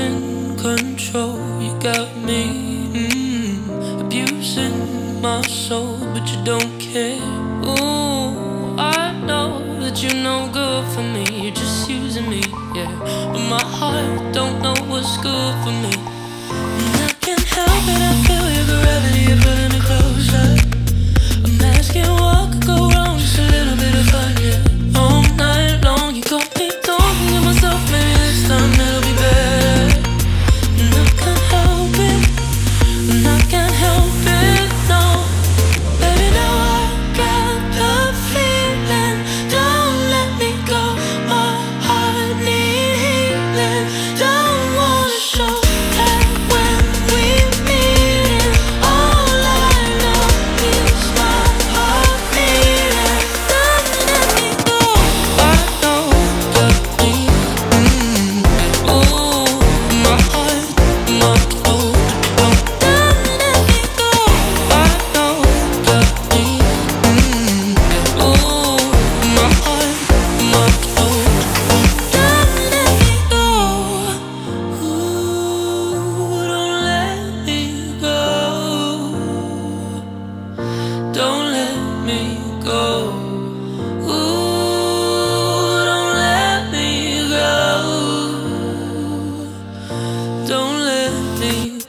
losing control. You got me mm, abusing my soul, but you don't care. Ooh, I know that you're no good for me. You're just using me, yeah. But my heart don't know what's good for me, and I can't help it. something